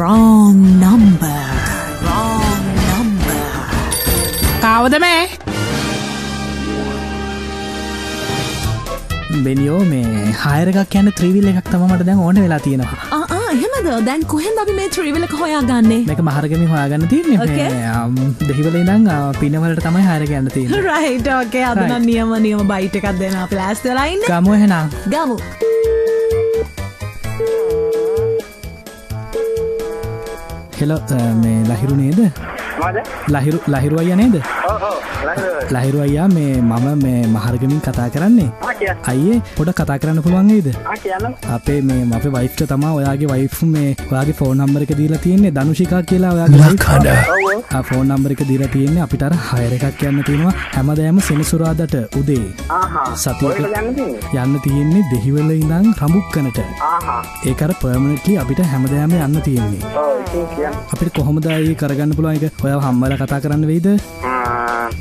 wrong number. Wrong number. කවද මේ බෙනියෝ මේ හයරකක් යන්න ත්‍රීවිල් එකක් තම මට දැන් ඕන වෙලා තියෙනවා. එහෙමද? දැන් කොහෙන්ද අපි මේ ත්‍රීවිල එක හොයා ගන්නේ මේක මහරගමින් හොයාගන්න තියන්නේ. දෙහිවල ඉදං පිනවලට තමයි හයර ගන්න තියෙන රයිට ඕකේ අදන Right. නියම නියම බයිට එකක් දෙන්න ප්ලස් වෙලායින්න ගමුව හෙනම් ගමු හෙල මේ ලහිරු නේද? ලහිරු ලහිරු අයිය නේද ලහිරු අයියා මේ මම මේ මහරගමින් කතා කරන්නේ. අයියේ පොඩ කතා කරන්න පුළුවන්ගේද අපේ මේ අපේ වයිෆ්ට තමා ඔයාගේ වයිෆ් මේ ඔයාගේ ෆෝන් නම්බර එක දීලා තියෙන්නේ දනුෂිකා කියලා ඔයාගේ ඔව් ෆෝන් නම්බර එක දීලා තියෙන්නේ අපිට අර හයර එකක් යන්න තියෙනවා. හැමදෑම සෙනසුරාදට උදේ. ඔයක යන්න තියෙන්නේ? යන්න තියෙන්නේ දෙහිවල ඉඳං රමුක්කනට ආහා. ඒකර පර්මණටලි අපිට හැමදෑම යන්න තියෙන්නේ. අපිට කොහොමදයි කරගන්න පුළුවන්? එක ඔය හම්බල කතා කරන්න වෙයිද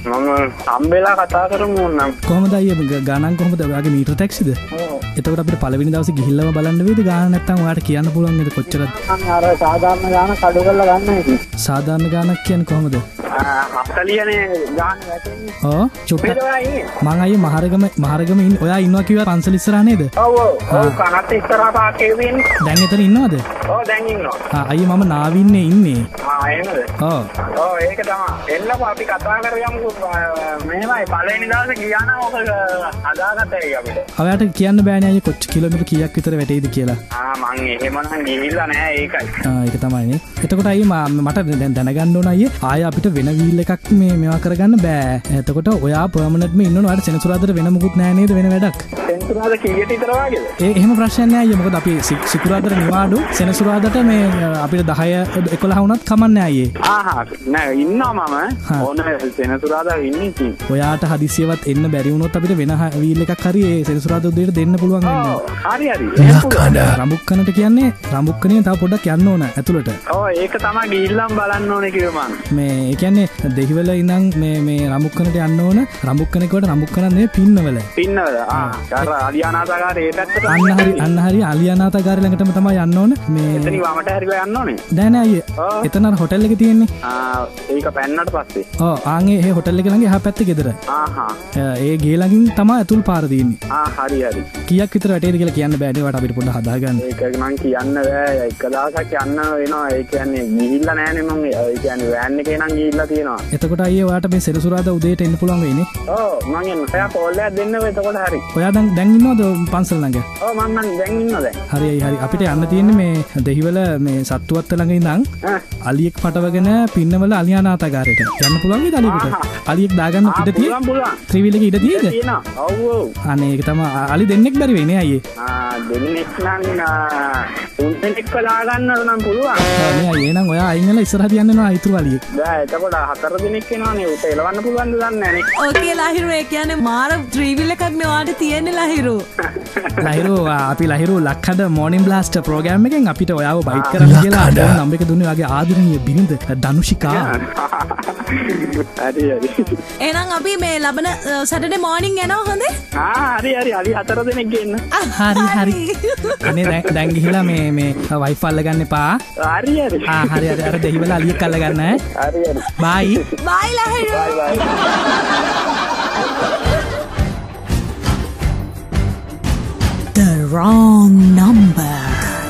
මම සම්බෙලා කතා කරමු නම්. කොහමදයි ගණන් කොහමද? ඔයාගේ මීට ටැක්සිද? එතකට අපට පලවිනි දවස ගිහිල්ලම බලන්න වේද? ගාන නැත්තම් වාට කියන්න පුළුවන් එද කොච්චර සාධාරණ ගාන කඩු කරලා ගන්න සාධාරණ ගානක් කියන්න කොහොමද? ඕ ඉන්නේ මං අය මහරගම මහරගම ඉන්න ඔයා ඉන්නවා කිව පන්සලිස්සරා නේද? ඔව් ඔව්. ඔව් කනත් ඉස්සරහා පාකේ වෙන්නේ දැන් එතන ඉන්නවද? අයිය මම නාවින්නේ ඉන්නේ. ඕ ඒක එන්නකො අපි කතා කරගමුකෝ පළවෙනි දවසේ ගියා නම් ඔක හදාගත්තයි අපිට ඔයාට කියන්න බෑනය කොච්ච කිලමිට කියක් විතර වැටේද කියලා. මං එහෙමනම් ගිහිල්ලා නෑ ඒකයි. ඒක තමයිනේ එතකොට අයි මට දැන් දැනගන්න අය ආය අපිට වෙන වීල් එකක් මේ මෙවා කරගන්න බෑ. එතකොට ඔයා පර්මණටම ඉන්නවාට සෙනසුරාදර වෙන මුකුත් නෑනේද වෙන වැඩක්? සෙන්සුරාද කීයට ඒ එහෙම ප්‍රශ්නය යමකද අපි සික්- සිකුරාදර නිවාඩු. සෙනසුරාදට මේ අපිට දහය එකොළ හවුනත් කමන්න අයේ ආහා. නෑ ඉන්නවා මම. ඕන සෙනසුරාදා ඉන්න ඔයාට හදිසියවත් එන්න බැරිවුණොත් අපිට වෙන හ- වීල් එකක් හරි ඒ සෙනසුරාද උදේට දෙන්න පුළුවන් හරි හරි. රඹුක්කනට කියන්නේ රඹුක්කනේ තව පොඩ්ඩක් යන්න ඕන ඇතුළට. ඔව් ඒක තමයි ගිහිල්ලම් බලන්න ඕනේ කිව්ව මං. මේ ඒ කියන්නේ දෙහිවල ඉඳන් මේ මේ රඹුක්කනට යන්න ඕන. රඹුක්කනෙකොට රඹුක්කනන්නේ පින්නවල. අර අලියානාතකාර ඒ පැත්තට. අන්න හරි අන්න හරි අලියනාතගාර ළඟටම තමයි යන්න ඕන. මේ එතනින් වමට හරිව යන්න ඕනේ? දැන අය ඔව්. එතන අර හොටෙල් එක තියෙන්නේ. ආ ඒක පැන්නට පස්සේ. ආගේ ඒ හොටෙල් එක ළඟ එහා පැත්තේ ගෙදර. ඒ ගේ ළඟින් තමයි ඇතුල් පාර තියෙන්නේ. ආ හරි හරි. කියක් විතර වැටේද කියලා කියන්න බෑනේ වට අපිට පොඩ්ඩක් හදාගන්න. ඒක නම් කියන්න බෑ. එක දවසක් යන්න වෙනවා. ඒ කියන්නේ ගිහිල්ලා නෑනේ මං. ඒ කියන්නේ වෑන් එකේ නම් ගිහිල්ලා තියෙනවා. එතකොට ඔයාට මේ සෙනසුරාදා උදේට එන්න පුළුවන් වෙන්නේ ඔව් මං එන්න. ඔයා කෝල් එකක් දෙන්න එතකොට හරි. ඔයා දැන් දැන් ඉන්නවද පන්සල් ළඟ? ඔව් මං නම් දැන් ඉන්න දැන්. හරි හරි අපිට යන්න තියෙන්නේ මේ දෙහිවල මේ සත්තුවත්ත ළඟ ආ අලියෙක් පටවගෙන පින්නවල අලියානාතගාරයට යන්න පුළුවන් වේද අලියෙකුට? අලියෙක් දාගන්න ඉඩ තියෙයි පුළුවන් පුළුවන් ත්‍රිවිල් එක ඉඩ තියෙයිද තියෙනවා. ඔව් ඔව් අනේ ඒක තමයි අලි දෙන්නෙක් බැරි වෙන්නේ අයියේ. ආ දෙන්නෙක් නම් පුළුවන්. මේ අයියේ. නම් ඔයා අයින් වෙලා ඉස්සරහට යන්න වෙනවා ඉතුරු අලියෙක් බෑ එතකොට හතර දෙනෙක් වෙනවානේ උට එලවන්න පුළුවන් ද දන්නේ නැනේ ඕකේ ලහිරු ඒ කියන්නේ මාර ත්‍රීවිල් එකක් මෙවාට තියෙන්නේ ලහිරු ලහිරු අපි ලහිරු ලක්හද මෝනිම් බ්ලාස්ට ප්‍රෝගෑම් එකෙන් අපිට ඔයාව බයිත් කරන්න කියලා නම්බ එක දුන්න වගේ ආදරණය බිරිඳ දනුෂිකා හරි එහෙනම් අපි මේ ලබන සැටර්ඩේ මෝර්නින් යනවා හොඳේ? හරි හරි. අලි හතර දෙනෙක් ගන්න හරි හරි. අනේ දැන්- දැන් ගිහිලා මේ මේ වයිෆ් අල්ලගන්න එපා. හරි හරි. ආ හරි හරි. අර දෙහිවල අලියෙක් අල්ලගන්න හරි හරි. බයි බයි ලහිරු බයි බයි The wrong number.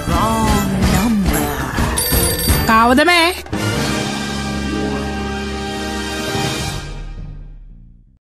Wrong number. කවද මේ